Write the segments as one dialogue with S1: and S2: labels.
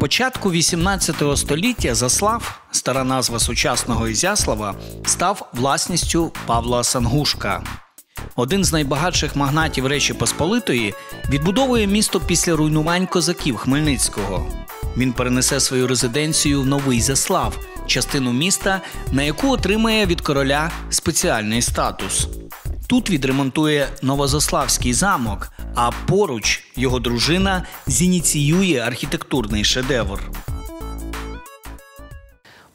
S1: Початку 18 століття Заслав, стара назва сучасного Ізяслава, став власністю Павла Сангушка. Один з найбагатших магнатів Речі Посполитої відбудовує місто після руйнувань козаків Хмельницького. Він перенесе свою резиденцію в Новий Заслав, частину міста, на яку отримає від короля спеціальний статус. Тут відремонтує Новозаславський замок, а поруч його дружина зініціює архітектурний шедевр.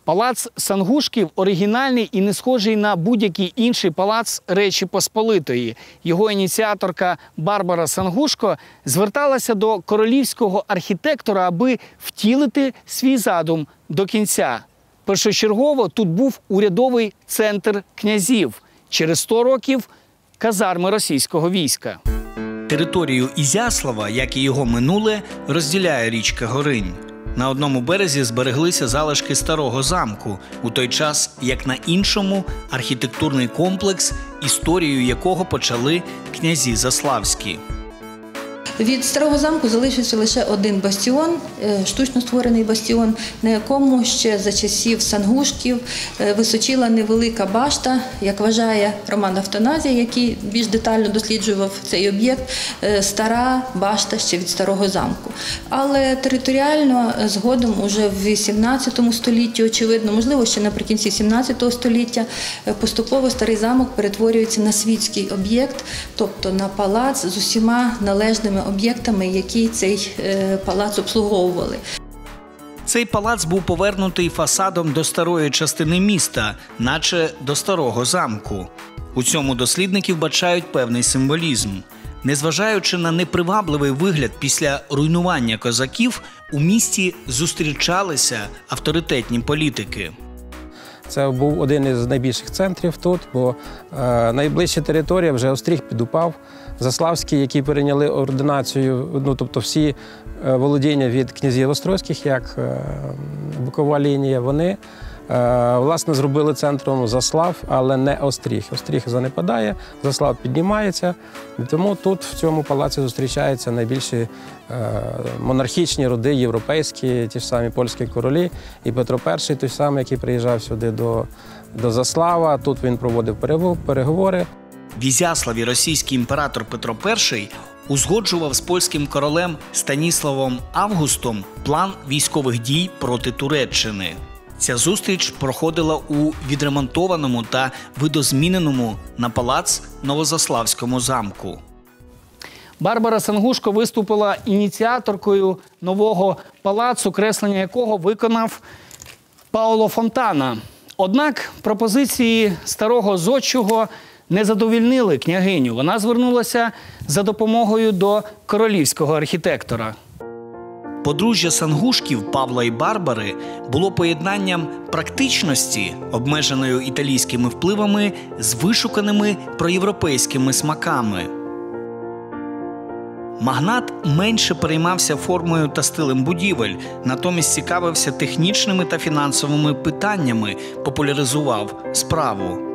S2: Палац Сангушків оригінальний і не схожий на будь-який інший палац Речі Посполитої. Його ініціаторка Барбара Сангушко зверталася до королівського архітектора, аби втілити свій задум до кінця. Першочергово тут був урядовий центр князів. Через 100 років казарми російського війська.
S1: Територію Ізяслава, як і його минуле, розділяє річка Горинь. На одному березі збереглися залишки старого замку, у той час як на іншому архітектурний комплекс, історію якого почали князі Заславські.
S3: Від старого замку залишився лише один бастіон, е, штучно створений бастіон, на якому ще за часів сангушків е, височила невелика башта, як вважає Роман Автоназія, який більш детально досліджував цей об'єкт. е, Стара башта ще від старого замку. Але територіально згодом, уже в 18 столітті, очевидно, можливо, ще наприкінці 17 століття, поступово старий замок перетворюється на світський об'єкт, тобто на палац з усіма належними об'єктами, які цей е, палац обслуговували.
S1: Цей палац був повернутий фасадом до старої частини міста, наче до старого замку. У цьому дослідники вбачають певний символізм. Незважаючи на непривабливий вигляд після руйнування козаків, у місті зустрічалися авторитетні політики.
S4: Це був один із найбільших центрів тут, бо е, найближча територія вже Остріг підупав. Заславські, які перейняли ординацію, ну тобто всі е, володіння від князів Острозьких, як е, бокова лінія, вони е, власне зробили центром Заслав, але не Остріг. Остріг занепадає, Заслав піднімається. Тому тут в цьому палаці зустрічаються найбільші монархічні роди, європейські, ті ж самі польські королі. І Петро І, той самий, який приїжджав сюди до, до Заслава. Тут він проводив переговори.
S1: В російський імператор Петро І узгоджував з польським королем Станіславом Августом план військових дій проти Туреччини. Ця зустріч проходила у відремонтованому та видозміненому на палац Новозаславському замку.
S2: Барбара Сангушко виступила ініціаторкою нового палацу, креслення якого виконав Пауло Фонтана. Однак пропозиції старого зодчого не задовільнили княгиню. Вона звернулася за допомогою до королівського архітектора.
S1: Подружжя Сангушків Павла і Барбари було поєднанням практичності, обмеженою італійськими впливами, з вишуканими проєвропейськими смаками. Магнат менше переймався формою та стилем будівель, натомість цікавився технічними та фінансовими питаннями, популяризував справу.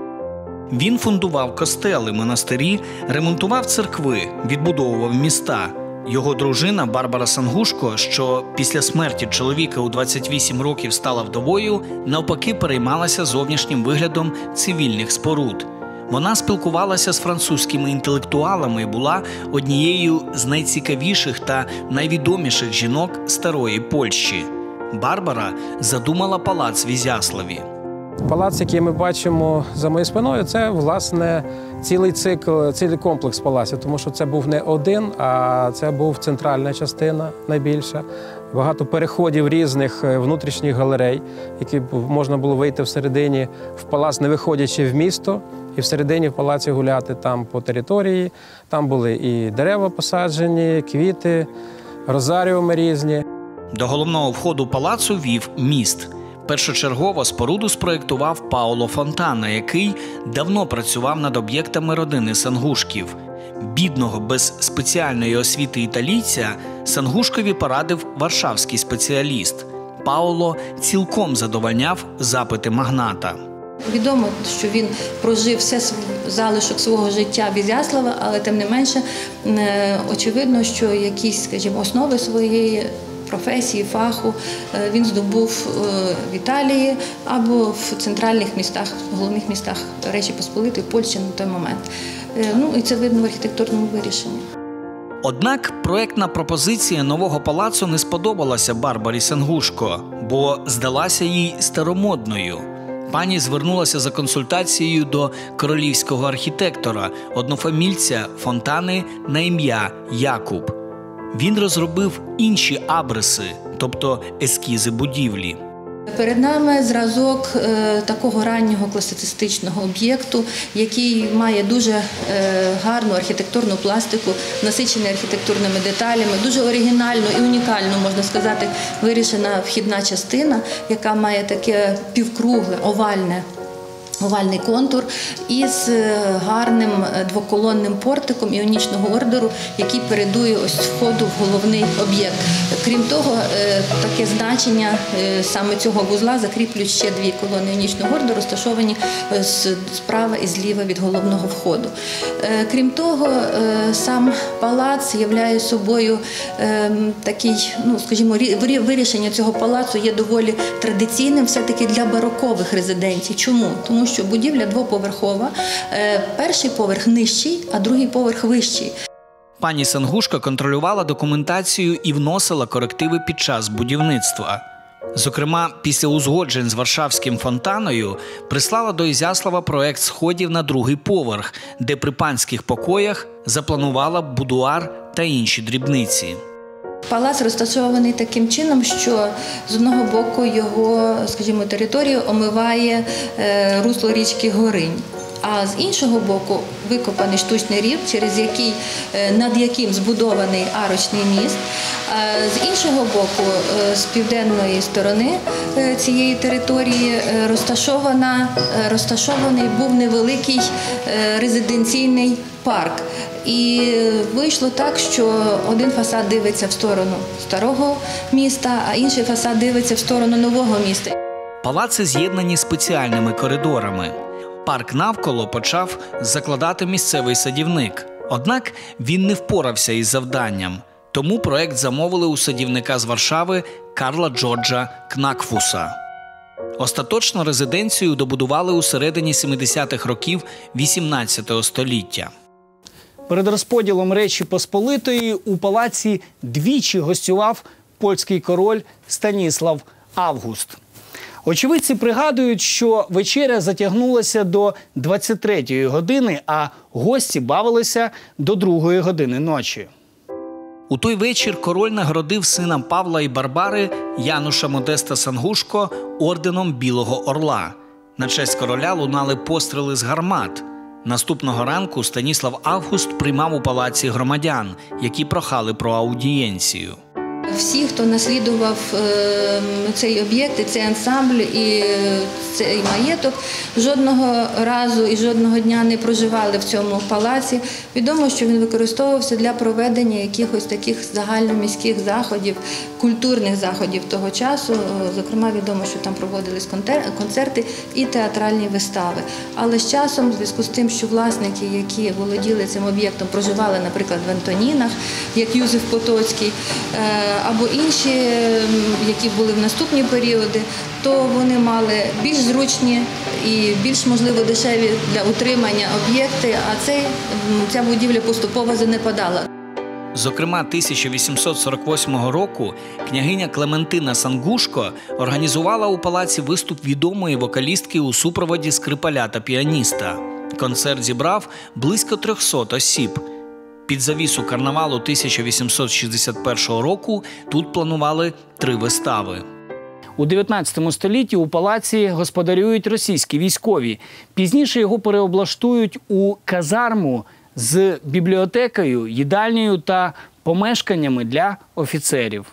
S1: Він фундував костели, монастирі, ремонтував церкви, відбудовував міста. Його дружина Барбара Сангушко, що після смерті чоловіка у 28 років стала вдовою, навпаки переймалася зовнішнім виглядом цивільних споруд. Вона спілкувалася з французькими інтелектуалами і була однією з найцікавіших та найвідоміших жінок старої Польщі. Барбара задумала палац в Ізяславі.
S4: Палац, який ми бачимо за моєю спиною, це власне цілий цикл, цілий комплекс палаців, тому що це був не один, а це був центральна частина найбільша. Багато переходів різних е, внутрішніх галерей, які можна було вийти всередині в палац, не виходячи в місто, і всередині в палаці гуляти там по території. Там були і дерева посаджені, квіти, розаріуми різні.
S1: До головного входу палацу вів міст. Першочергово споруду спроєктував Пауло Фонтана, який давно працював над об'єктами родини Сангушків. Бідного без спеціальної освіти італійця Сангушкові порадив варшавський спеціаліст. Пауло цілком задовольняв запити магната.
S3: Відомо, що він прожив все залишок свого життя в Ізяслава, але тим не менше е, очевидно, що якісь, скажімо, основи своєї професії, фаху е, він здобув е, в Італії або в центральних містах, головних містах Речі Посполитої, Польщі на той момент. Е, Ну і це видно в архітектурному вирішенні.
S1: Однак проектна пропозиція нового палацу не сподобалася Барбарі Сенгушко, бо здалася їй старомодною. Пані звернулася за консультацією до королівського архітектора, однофамільця фонтани на ім'я Якуб. Він розробив інші абриси, тобто ескізи будівлі.
S3: Перед нами зразок е, такого раннього класицистичного об'єкту, який має дуже е, гарну архітектурну пластику, насичений архітектурними деталями, дуже оригінально і унікально, можна сказати, вирішена вхідна частина, яка має таке півкругле, овальне. Овальний контур із е, гарним е, двоколонним портиком іонічного ордеру, який передує ось входу в головний об'єкт. Крім того, е, таке значення саме цього вузла закріплюють ще дві колони іонічного ордеру, розташовані справа і зліва від головного входу. Крім того, сам палац являє собою такий, ну скажімо, рі- вирішення цього палацу є доволі традиційним, все-таки для барокових резиденцій. Чому? Тому що будівля двоповерхова, е, перший поверх нижчий, а другий поверх вищий.
S1: Пані Сангушка контролювала документацію і вносила корективи під час будівництва. Зокрема, після узгоджень з Варшавським фонтаною прислала до Ізяслава проект сходів на другий поверх, де при панських покоях запланувала будуар та інші дрібниці.
S3: Палац розташований таким чином, що з одного боку його, скажімо, територію омиває е, русло річки Горинь. А з іншого боку викопаний штучний рів, через який, е, над яким збудований арочний міст. А з іншого боку, е, з південної сторони цієї території розташований був невеликий резиденційний парк. І вийшло так, що один фасад дивиться в сторону старого міста, а інший фасад дивиться в сторону нового міста.
S1: Палаци з'єднані спеціальними коридорами. Парк навколо почав закладати місцевий садівник. Однак він не впорався із завданням. Тому проект замовили у садівника з Варшави Карла Джорджа Кнакфуса. Остаточно резиденцію добудували у середині 70-х років 18 століття.
S2: Перед розподілом Речі Посполитої у палаці двічі гостював польський король Станіслав Август. Очевидці пригадують, що вечеря затягнулася до 23-ї години, а гості бавилися до 2-ї години ночі.
S1: У той вечір король нагородив сина Павла і Барбари Януша Модеста Сангушко орденом Білого Орла. На честь короля лунали постріли з гармат. Наступного ранку Станіслав Август приймав у палаці громадян, які прохали про аудієнцію.
S3: Всі, хто наслідував е, цей об'єкт, цей ансамбль і е, цей маєток, жодного разу і жодного дня не проживали в цьому палаці. Відомо, що він використовувався для проведення якихось таких загальноміських заходів, культурних заходів того часу. Е, Зокрема, відомо, що там проводились концерти і театральні вистави. Але з часом, в зв'язку з тим, що власники, які володіли цим об'єктом, проживали, наприклад, в Антонінах, як Юзеф Потоцький, або інші, які були в наступні періоди, то вони мали більш зручні і більш можливо дешеві для утримання об'єкти. А цей, ця будівля поступово занепадала.
S1: Зокрема, 1848 року княгиня Клементина Сангушко організувала у палаці виступ відомої вокалістки у супроводі скрипаля та піаніста. Концерт зібрав близько 300 осіб. Під завісу карнавалу 1861 року тут планували три вистави.
S2: У 19 столітті у палаці господарюють російські військові. Пізніше його переоблаштують у казарму з бібліотекою, їдальнею та помешканнями для офіцерів.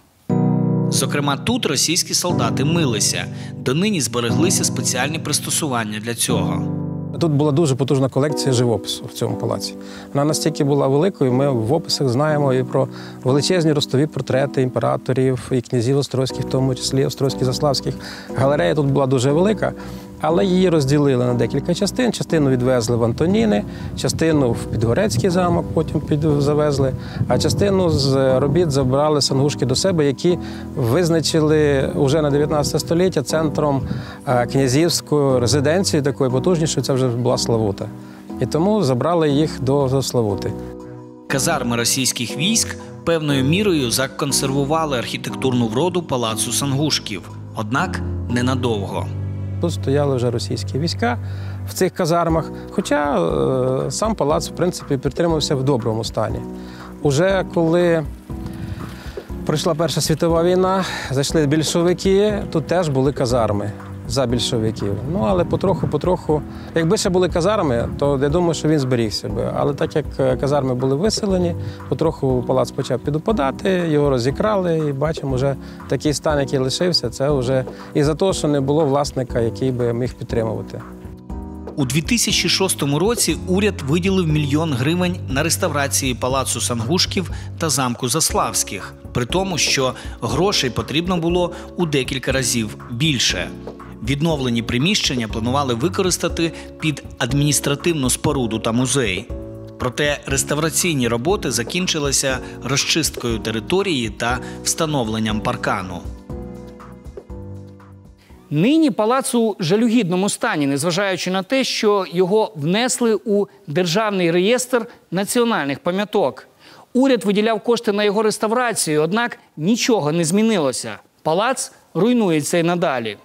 S1: Зокрема, тут російські солдати милися. Донині збереглися спеціальні пристосування для цього.
S4: Тут була дуже потужна колекція живопису в цьому палаці. Вона настільки була великою. Ми в описах знаємо і про величезні ростові портрети імператорів і князів острозьких, в тому числі острозьких заславських. Галерея тут була дуже велика. Але її розділили на декілька частин. Частину відвезли в Антоніни, частину в Підгорецький замок, потім завезли, а частину з робіт забрали сангушки до себе, які визначили вже на 19 століття центром е, князівської резиденції, такої потужнішої, це вже була Славута. І тому забрали їх до Славути.
S1: Казарми російських військ певною мірою законсервували архітектурну вроду палацу Сангушків, однак ненадовго.
S4: Тут стояли вже російські війська в цих казармах. Хоча е, сам палац, в принципі, підтримався в доброму стані. Уже коли пройшла Перша світова війна, зайшли більшовики, тут теж були казарми за більшовиків. Ну, але потроху-потроху, якби ще були казарми, то я думаю, що він зберігся би. Але так як е, казарми були виселені, потроху палац почав підупадати, його розікрали, і бачимо, вже такий стан, який лишився, це вже і за те, що не було власника, який би міг підтримувати.
S1: У 2006 році уряд виділив мільйон гривень на реставрації палацу Сангушків та замку Заславських, при тому, що грошей потрібно було у декілька разів більше. Відновлені приміщення планували використати під адміністративну споруду та музей. Проте реставраційні роботи закінчилися розчисткою території та встановленням паркану.
S2: Нині палац у жалюгідному стані, незважаючи на те, що його внесли у державний реєстр національних пам'яток. Уряд виділяв кошти на його реставрацію, однак нічого не змінилося. Палац руйнується і надалі.